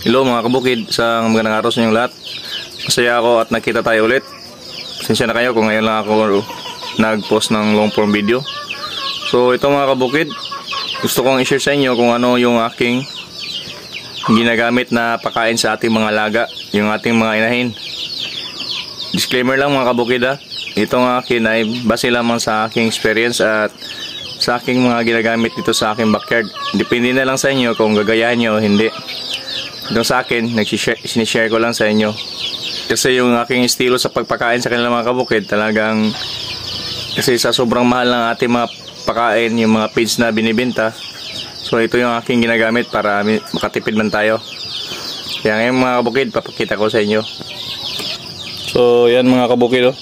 Hello mga kabukid, sa magandang araw sa inyong lahat. Masaya ako at nakita tayo ulit. Pasensya na kayo kung ngayon lang ako nag-post ng long form video. So ito mga kabukid, gusto kong i-share sa inyo kung ano yung aking ginagamit na pakain sa ating mga laga, yung ating mga inahin. Disclaimer lang mga kabukid ha, itong akin ay base lamang sa aking experience at sa aking mga ginagamit dito sa aking backyard. Depende na lang sa inyo kung gagayahin nyo o hindi. Ito sa akin, sinishare ko lang sa inyo. Kasi yung aking estilo sa pagpakain sa kanilang mga kabukid, talagang kasi sa sobrang mahal ng ating mga pakain, yung mga feeds na binibenta. So ito yung aking ginagamit para makatipid man tayo. Kaya ngayon mga kabukid, papakita ko sa inyo. So yan mga kabukid oh.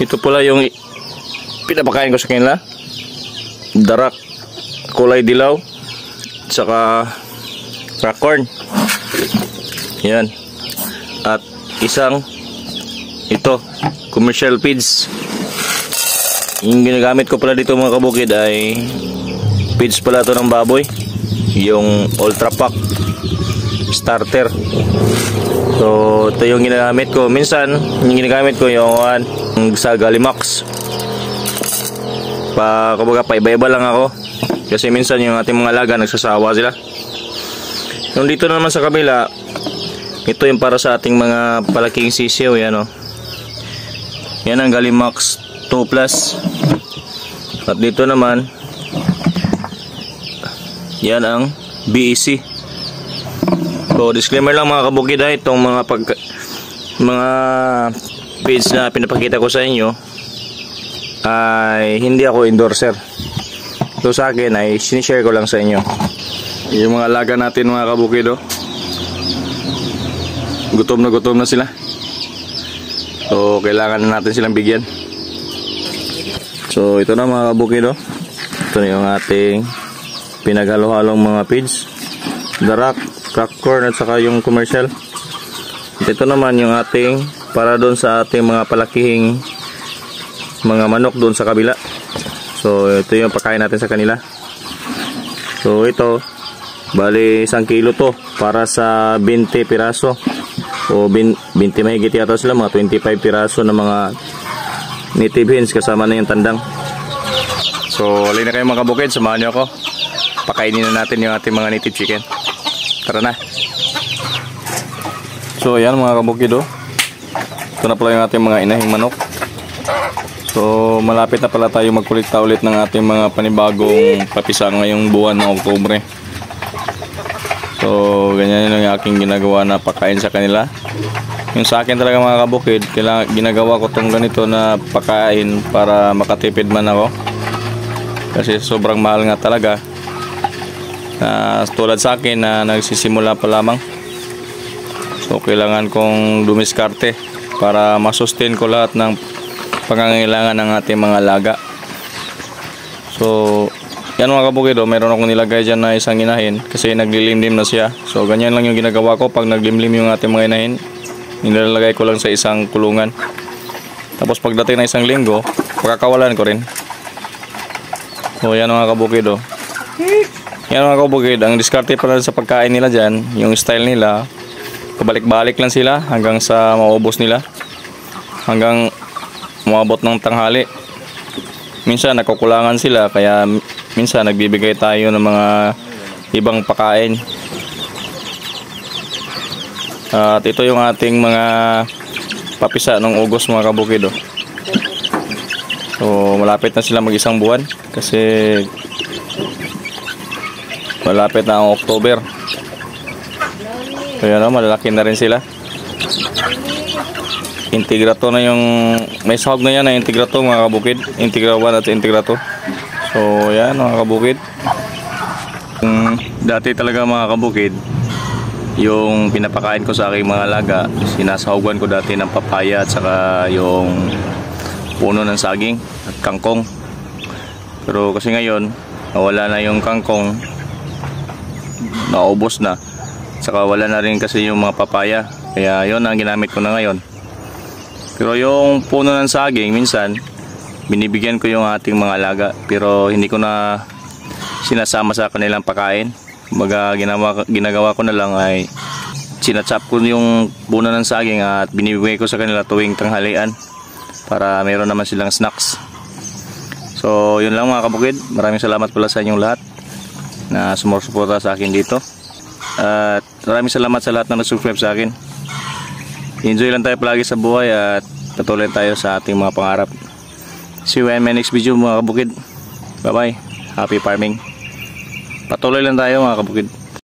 Ito pala yung pinapakain ko sa kanila. Darak, kulay dilaw, saka crack corn. Yan. At isang ito, commercial feeds. Yung ginagamit ko pala dito mga kabukid ay feeds pala to ng baboy. Yung ultra pack starter. So, ito yung ginagamit ko. Minsan, yung ginagamit ko yung uh, sa Galimax. Pa, kumbaga, pa iba-iba lang ako. Kasi minsan yung ating mga laga nagsasawa sila. Yung dito naman sa kabila, ito yung para sa ating mga palaking sisiyo, yan o. Oh. Yan ang Galimax 2 Plus. At dito naman, yan ang BEC. So, disclaimer lang mga kabukid ha, itong mga pag mga feeds na pinapakita ko sa inyo ay hindi ako endorser. So sa akin ay sinishare ko lang sa inyo. Yung mga alaga natin mga kabukido. Gutom na gutom na sila. So kailangan na natin silang bigyan. So ito na mga kabukido. Ito na yung ating pinaghalo-halong mga feeds. Darak, crack corn at saka yung commercial. At ito naman yung ating para doon sa ating mga palakihing mga manok doon sa kabila. So ito yung pagkain natin sa kanila. So ito Bali, isang kilo to para sa 20 piraso. O 20 mahigit yata sila, mga 25 piraso ng mga native hens kasama na yung tandang. So, alin na kayo mga kabukid, samahan niyo ako. Pakainin na natin yung ating mga native chicken. Tara na. So, ayan mga kabukid oh. Ito na pala yung ating mga inahing manok. So, malapit na pala tayo magkulikta ulit ng ating mga panibagong papisa ngayong buwan ng Oktubre. So, ganyan yun yung aking ginagawa na pakain sa kanila. Yung sa akin talaga mga kabukid, kailangan, ginagawa ko tong ganito na pakain para makatipid man ako. Kasi sobrang mahal nga talaga. Na, tulad sa akin na nagsisimula pa lamang. So, kailangan kong dumiskarte para masustain ko lahat ng pangangailangan ng ating mga laga. So, yan mga kabukid, oh, meron akong nilagay dyan na isang inahin kasi naglilimlim na siya. So ganyan lang yung ginagawa ko pag naglimlim yung ating mga inahin. Nilalagay ko lang sa isang kulungan. Tapos pagdating na isang linggo, pakakawalan ko rin. So yan mga kabukid oh. Yan mga kabukid, ang diskarte pala sa pagkain nila dyan, yung style nila, pabalik-balik lang sila hanggang sa maubos nila. Hanggang umabot ng tanghali. Minsan nakukulangan sila kaya minsan nagbibigay tayo ng mga ibang pakain. At ito yung ating mga papisa ng ugos mga kabukido. So malapit na sila mag isang buwan kasi malapit na ang October. So yan o malalaki na rin sila. Integrato na yung may sahog na yan na integrato mga kabukid. Integra 1 at integra 2 So yan mga kabukid. Um, dati talaga mga kabukid, yung pinapakain ko sa aking mga laga, sinasahugan ko dati ng papaya at saka yung puno ng saging at kangkong. Pero kasi ngayon, nawala na yung kangkong, naubos na. Saka wala na rin kasi yung mga papaya. Kaya yon ang ginamit ko na ngayon. Pero yung puno ng saging, minsan, binibigyan ko yung ating mga alaga pero hindi ko na sinasama sa kanilang pakain Kumbaga ginawa, ginagawa ko na lang ay sinachap ko yung puno ng saging at binibigay ko sa kanila tuwing tanghalian para meron naman silang snacks. So yun lang mga kabukid. Maraming salamat pala sa inyong lahat na sumusuporta sa akin dito. At maraming salamat sa lahat na nag-subscribe sa akin. Enjoy lang tayo palagi sa buhay at patuloy tayo sa ating mga pangarap. See you in my next video mga kabukid. Bye bye. Happy farming. Patuloy lang tayo mga kabukid.